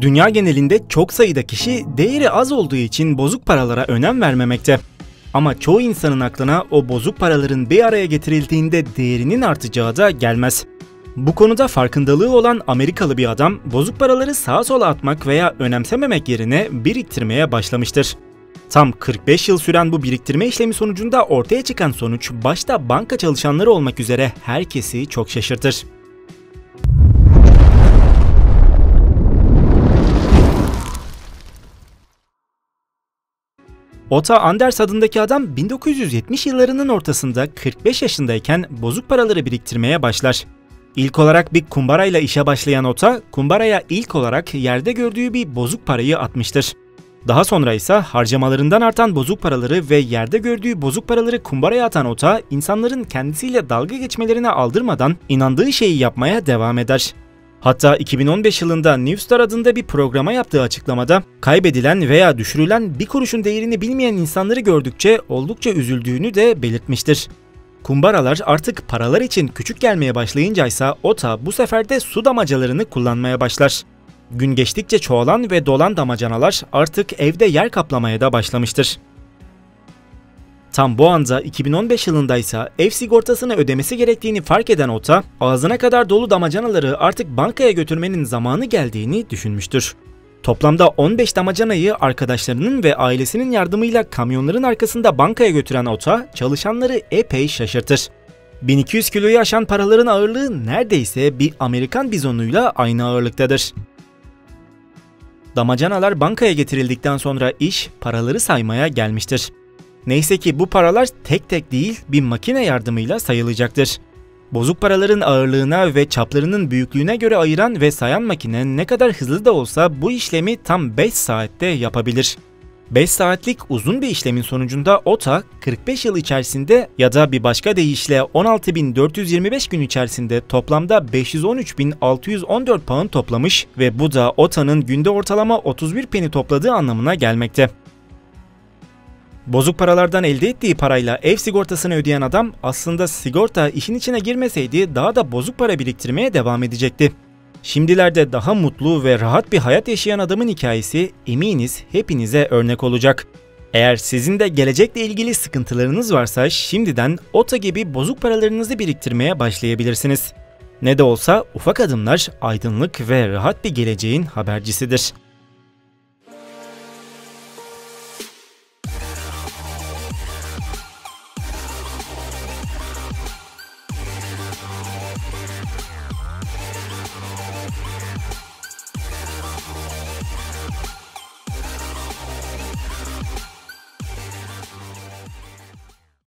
Dünya genelinde çok sayıda kişi değeri az olduğu için bozuk paralara önem vermemekte. Ama çoğu insanın aklına o bozuk paraların bir araya getirildiğinde değerinin artacağı da gelmez. Bu konuda farkındalığı olan Amerikalı bir adam bozuk paraları sağa sola atmak veya önemsememek yerine biriktirmeye başlamıştır. Tam 45 yıl süren bu biriktirme işlemi sonucunda ortaya çıkan sonuç başta banka çalışanları olmak üzere herkesi çok şaşırtır. Ota Anders adındaki adam 1970 yıllarının ortasında 45 yaşındayken bozuk paraları biriktirmeye başlar. İlk olarak bir kumbarayla işe başlayan Ota, kumbaraya ilk olarak yerde gördüğü bir bozuk parayı atmıştır. Daha sonra ise harcamalarından artan bozuk paraları ve yerde gördüğü bozuk paraları kumbaraya atan Ota, insanların kendisiyle dalga geçmelerine aldırmadan inandığı şeyi yapmaya devam eder. Hatta 2015 yılında Newstar adında bir programa yaptığı açıklamada kaybedilen veya düşürülen bir kuruşun değerini bilmeyen insanları gördükçe oldukça üzüldüğünü de belirtmiştir. Kumbaralar artık paralar için küçük gelmeye başlayınca ise OTA bu sefer de su damacalarını kullanmaya başlar. Gün geçtikçe çoğalan ve dolan damacanalar artık evde yer kaplamaya da başlamıştır. Tam bu anda 2015 yılında ise ev sigortasını ödemesi gerektiğini fark eden Ota, ağzına kadar dolu damacanaları artık bankaya götürmenin zamanı geldiğini düşünmüştür. Toplamda 15 damacanayı arkadaşlarının ve ailesinin yardımıyla kamyonların arkasında bankaya götüren Ota, çalışanları epey şaşırtır. 1200 kiloyu aşan paraların ağırlığı neredeyse bir Amerikan bizonuyla aynı ağırlıktadır. Damacanalar bankaya getirildikten sonra iş paraları saymaya gelmiştir. Neyse ki bu paralar tek tek değil bir makine yardımıyla sayılacaktır. Bozuk paraların ağırlığına ve çaplarının büyüklüğüne göre ayıran ve sayan makine ne kadar hızlı da olsa bu işlemi tam 5 saatte yapabilir. 5 saatlik uzun bir işlemin sonucunda OTA 45 yıl içerisinde ya da bir başka deyişle 16.425 gün içerisinde toplamda 513.614 pound toplamış ve bu da OTA'nın günde ortalama 31 peni topladığı anlamına gelmekte. Bozuk paralardan elde ettiği parayla ev sigortasını ödeyen adam aslında sigorta işin içine girmeseydi daha da bozuk para biriktirmeye devam edecekti. Şimdilerde daha mutlu ve rahat bir hayat yaşayan adamın hikayesi eminiz hepinize örnek olacak. Eğer sizin de gelecekle ilgili sıkıntılarınız varsa şimdiden OTA gibi bozuk paralarınızı biriktirmeye başlayabilirsiniz. Ne de olsa ufak adımlar aydınlık ve rahat bir geleceğin habercisidir.